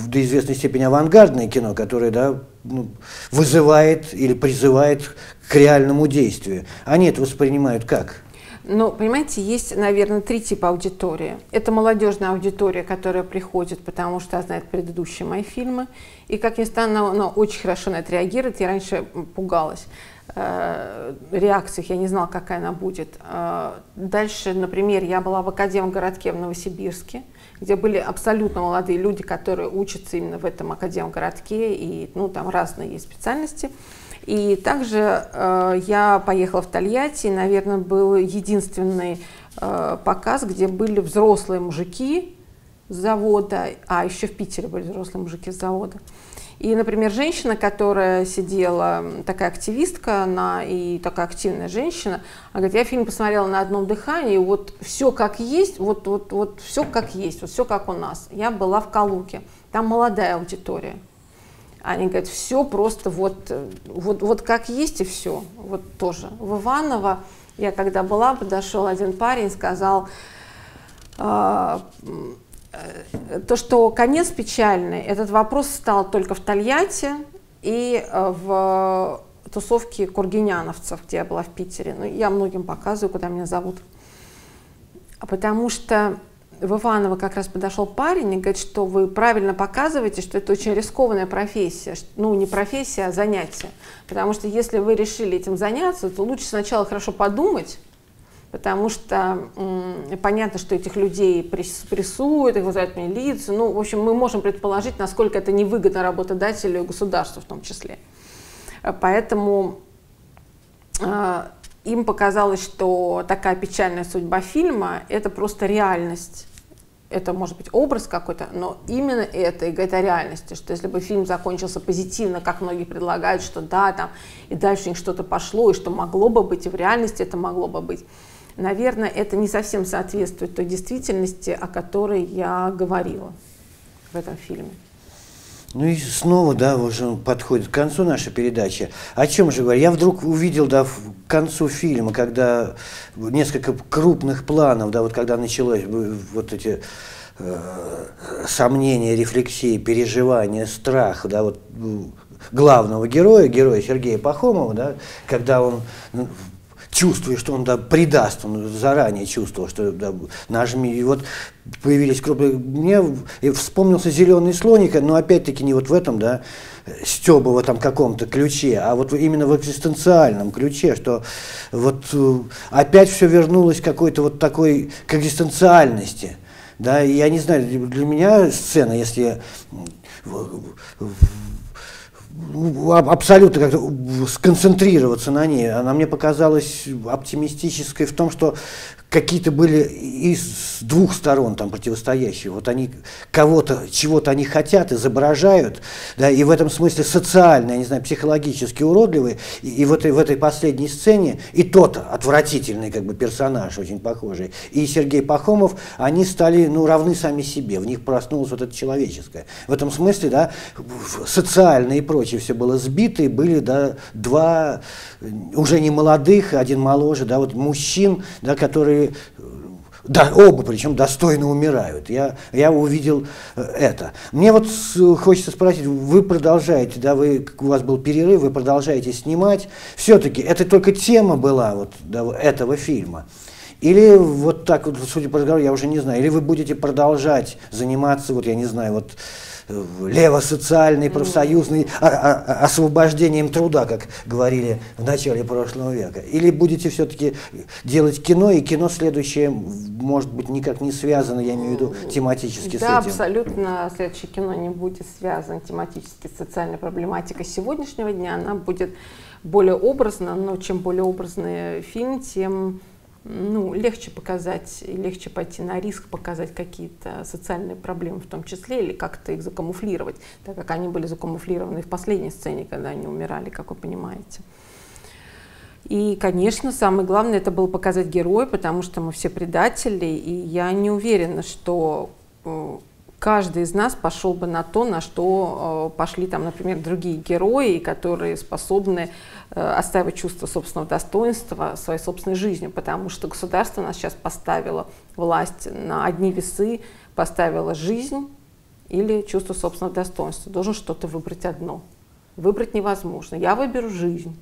до известной степени авангардное кино, которое да, ну, вызывает или призывает к реальному действию. Они это воспринимают как? Ну, понимаете, есть, наверное, три типа аудитории. Это молодежная аудитория, которая приходит, потому что знает предыдущие мои фильмы. И, как ни странно, она очень хорошо на это реагирует. Я раньше пугалась э, реакциях, я не знала, какая она будет. Э, дальше, например, я была в Академгородке в Новосибирске, где были абсолютно молодые люди, которые учатся именно в этом Академгородке, и ну, там разные есть специальности. И также э, я поехала в Тольятти, наверное, был единственный э, показ, где были взрослые мужики с завода, а еще в Питере были взрослые мужики с завода. И, например, женщина, которая сидела, такая активистка она, и такая активная женщина, она говорит, я фильм посмотрела на одном дыхании, вот все как есть, вот, вот, вот все как есть, вот все как у нас. Я была в Калуке, там молодая аудитория. Они говорят, все просто вот, вот, вот как есть и все. Вот тоже. В Иваново я когда была, подошел один парень, сказал, э, то, что конец печальный, этот вопрос стал только в Тольятти и э, в тусовке кургиняновцев, где я была в Питере. Ну, я многим показываю, куда меня зовут. Потому что в Иваново как раз подошел парень и говорит, что вы правильно показываете, что это очень рискованная профессия. Ну, не профессия, а занятие. Потому что если вы решили этим заняться, то лучше сначала хорошо подумать, потому что м, понятно, что этих людей прессуют, их вызывают в милицию. Ну, в общем, мы можем предположить, насколько это невыгодно работодателю и государству в том числе. Поэтому э, им показалось, что такая печальная судьба фильма – это просто реальность. Это может быть образ какой-то, но именно это и говорит о реальности, что если бы фильм закончился позитивно, как многие предлагают, что да, там, и дальше у них что-то пошло, и что могло бы быть, и в реальности это могло бы быть, наверное, это не совсем соответствует той действительности, о которой я говорила в этом фильме. Ну и снова, да, уже подходит к концу наша передача. О чем же говорю? Я вдруг увидел, да, в концу фильма, когда несколько крупных планов, да, вот когда началось вот эти э, сомнения, рефлексии, переживания, страх, да, вот главного героя, героя Сергея Пахомова, да, когда он чувствуя, что он да, предаст, он заранее чувствовал, что да, нажми. И вот появились крупные... Мне вспомнился зеленый слоник, но опять-таки не вот в этом, да, Стебова там каком-то ключе, а вот именно в экзистенциальном ключе, что вот э, опять все вернулось к какой-то вот такой к экзистенциальности. Да, я не знаю, для меня сцена, если абсолютно как-то сконцентрироваться на ней. Она мне показалась оптимистической в том, что какие-то были из двух сторон там противостоящие. Вот они кого-то, чего-то они хотят, изображают, да, и в этом смысле социально, я не знаю, психологически уродливые. И, и в, этой, в этой последней сцене и тот отвратительный как бы персонаж, очень похожий, и Сергей Пахомов, они стали ну, равны сами себе, в них проснулось вот это человеческое. В этом смысле, да, социально и прочее все было сбито, и были, да, два уже не молодых, один моложе, да, вот мужчин, да, которые да, оба причем достойно умирают. Я, я увидел э, это. Мне вот хочется спросить, вы продолжаете, да, вы, у вас был перерыв, вы продолжаете снимать. Все-таки это только тема была вот да, этого фильма. Или вот так вот, судя по разговору, я уже не знаю, или вы будете продолжать заниматься, вот я не знаю, вот левосоциальный, профсоюзный, а, а, освобождением труда, как говорили в начале прошлого века? Или будете все-таки делать кино, и кино следующее, может быть, никак не связано, я имею в виду, тематически да, с этим? Да, абсолютно следующее кино не будет связано тематически с социальной проблематикой сегодняшнего дня, она будет более образна, но чем более образный фильм, тем ну, легче показать, легче пойти на риск, показать какие-то социальные проблемы в том числе, или как-то их закамуфлировать, так как они были закамуфлированы в последней сцене, когда они умирали, как вы понимаете. И, конечно, самое главное это было показать героя, потому что мы все предатели, и я не уверена, что э, каждый из нас пошел бы на то, на что э, пошли там, например, другие герои, которые способны э, оставить чувство собственного достоинства своей собственной жизнью, потому что государство нас сейчас поставило власть на одни весы, поставило жизнь или чувство собственного достоинства. Должен что-то выбрать одно. Выбрать невозможно. Я выберу жизнь.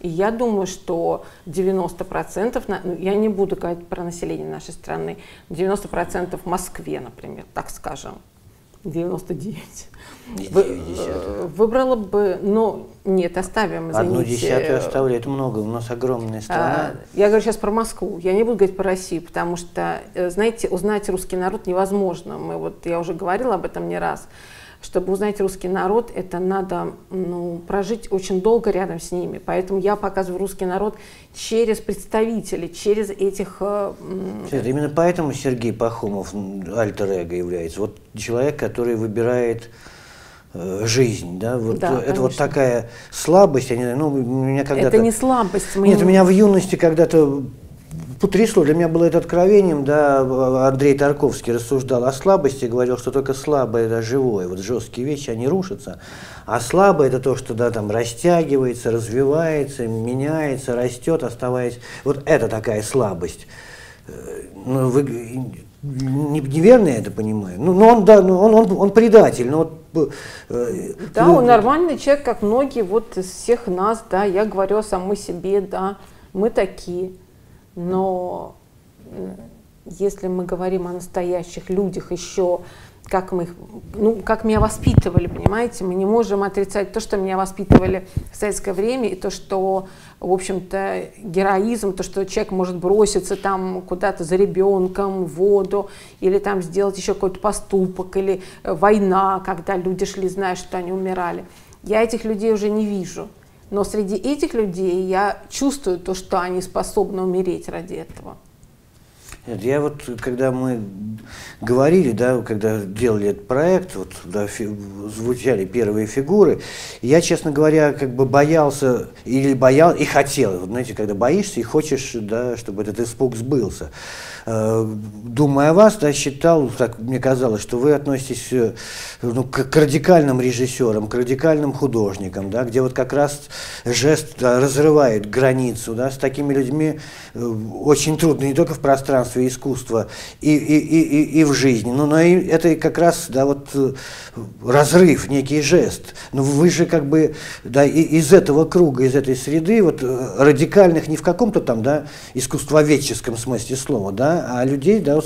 И я думаю, что 90%, ну, я не буду говорить про население нашей страны, 90% в Москве, например, так скажем, 99. Вы, э, выбрала бы, ну, нет, оставим, извините. Одну десятую оставляет много, у нас огромная страна. А, я говорю сейчас про Москву, я не буду говорить про Россию, потому что, э, знаете, узнать русский народ невозможно. Мы вот, я уже говорила об этом не раз чтобы узнать русский народ, это надо ну, прожить очень долго рядом с ними. Поэтому я показываю русский народ через представителей, через этих... Э, это именно поэтому Сергей Пахомов альтер-эго является. Вот человек, который выбирает э, жизнь, да, вот да, это конечно. вот такая слабость, я не знаю, ну, у меня когда-то... Это не слабость. Мы... Нет, у меня в юности когда-то потрясло. Для меня было это откровением, да, Андрей Тарковский рассуждал о слабости, говорил, что только слабое это живое, вот жесткие вещи, они рушатся, а слабое это то, что, да, там растягивается, развивается, меняется, растет, оставаясь, вот это такая слабость. Э, ну, вы неверно я это понимаю. Ну, но он, да, ну, он, он, он предатель, но вот, э, да, он нормальный человек, как многие вот из всех нас, да, я говорю о самой себе, да, мы такие. Но если мы говорим о настоящих людях еще, как мы их, ну, как меня воспитывали, понимаете, мы не можем отрицать то, что меня воспитывали в советское время, и то, что, в общем-то, героизм, то, что человек может броситься там куда-то за ребенком в воду, или там сделать еще какой-то поступок, или война, когда люди шли, зная, что они умирали. Я этих людей уже не вижу. Но среди этих людей я чувствую то, что они способны умереть ради этого. Я вот, когда мы говорили, да, когда делали этот проект, вот, да, фи, звучали первые фигуры, я, честно говоря, как бы боялся, или боял, и хотел, вот, знаете, когда боишься и хочешь, да, чтобы этот испуг сбылся. Э, думая о вас, да, считал, так мне казалось, что вы относитесь э, ну, к, к радикальным режиссерам, к радикальным художникам, да, где вот как раз жест да, разрывает границу, да, с такими людьми э, очень трудно не только в пространстве искусства и, и, и, и в жизни, но, но и это как раз да, вот, разрыв, некий жест. Но вы же как бы да, из этого круга, из этой среды, вот, радикальных не в каком-то там да, искусствоведческом смысле слова, да, а людей, да,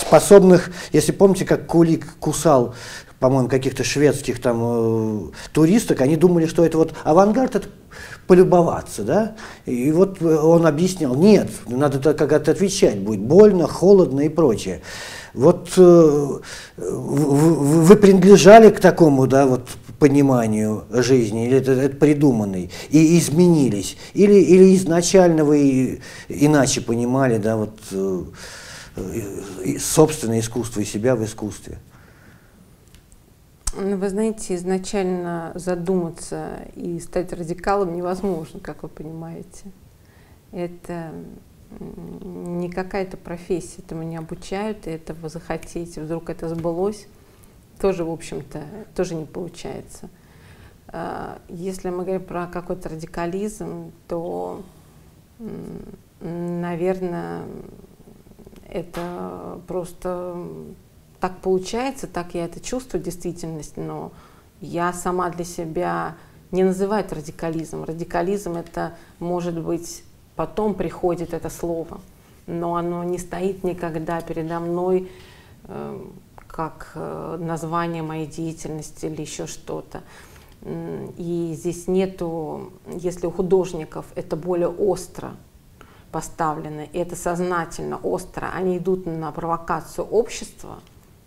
способных, если помните, как Кулик кусал по-моему, каких-то шведских там э, туристок, они думали, что это вот авангард, это полюбоваться, да? И вот он объяснял, нет, надо так как-то отвечать будет, больно, холодно и прочее. Вот э, вы, вы принадлежали к такому, да, вот пониманию жизни, или это, это придуманный, и изменились, или, или изначально вы иначе понимали, да, вот э, собственное искусство и себя в искусстве? Ну, вы знаете, изначально задуматься и стать радикалом невозможно, как вы понимаете. Это не какая-то профессия, этому не обучают, и этого захотеть, вдруг это сбылось тоже, в общем-то, тоже не получается. А, если мы говорим про какой-то радикализм, то, наверное, это просто так получается, так я это чувствую, действительность, но я сама для себя не называю это радикализм. Радикализм это, может быть, потом приходит это слово, но оно не стоит никогда передо мной эм, как э, название моей деятельности или еще что-то. И здесь нету, если у художников это более остро поставлено, и это сознательно остро, они идут на провокацию общества,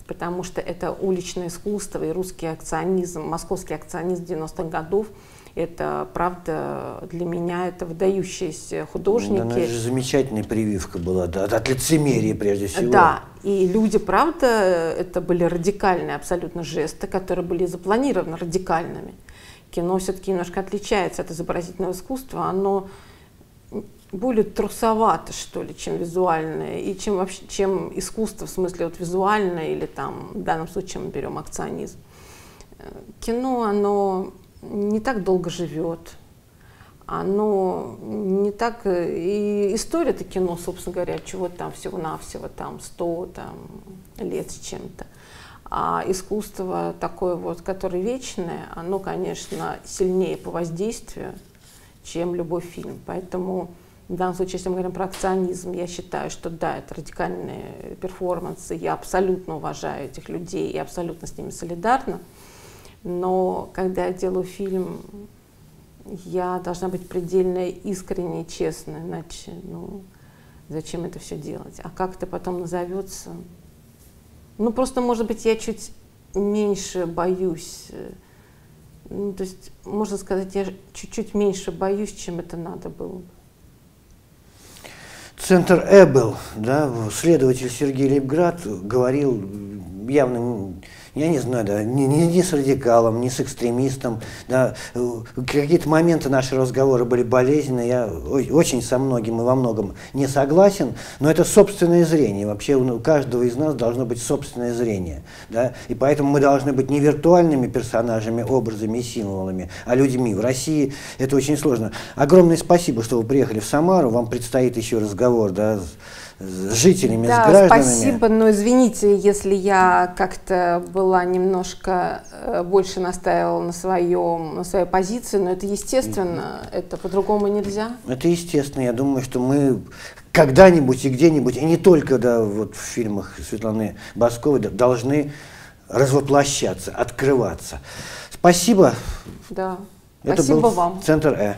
потому что это уличное искусство и русский акционизм, московский акционизм 90-х годов – это, правда, для меня это выдающиеся художники. Это же замечательная прививка была, да, от лицемерия прежде всего. Да, и люди, правда, это были радикальные абсолютно жесты, которые были запланированы радикальными. Кино все-таки немножко отличается от изобразительного искусства, оно более трусовато, что ли, чем визуальное, и чем, вообще, чем искусство, в смысле вот визуальное, или там, в данном случае мы берем акционизм. Э, кино, оно не так долго живет, оно не так... Э, и история-то кино, собственно говоря, чего там всего-навсего там 100 там, лет с чем-то. А искусство такое вот, которое вечное, оно, конечно, сильнее по воздействию, чем любой фильм. Поэтому в данном случае, если мы говорим про акционизм, я считаю, что да, это радикальные перформансы, я абсолютно уважаю этих людей и абсолютно с ними солидарна. Но когда я делаю фильм, я должна быть предельно искренней, честной, иначе, ну, зачем это все делать? А как это потом назовется? Ну, просто, может быть, я чуть меньше боюсь. Ну, то есть, можно сказать, я чуть-чуть меньше боюсь, чем это надо было бы. Центр Эбел, да, следователь Сергей Лейбград говорил явно я не знаю, да, ни, ни, с радикалом, ни с экстремистом. Да, какие-то моменты наши разговоры были болезненные, я очень со многим и во многом не согласен, но это собственное зрение. Вообще у каждого из нас должно быть собственное зрение. Да, и поэтому мы должны быть не виртуальными персонажами, образами и символами, а людьми. В России это очень сложно. Огромное спасибо, что вы приехали в Самару, вам предстоит еще разговор, да, с жителями, да, с гражданами. спасибо, но извините, если я как-то была немножко э, больше настаивала на, своем, на своей позиции, но это естественно, это по-другому нельзя. Это естественно, я думаю, что мы когда-нибудь и где-нибудь, и не только да, вот в фильмах Светланы Басковой, должны развоплощаться, открываться. Спасибо. Да, это спасибо был вам. Центр Э.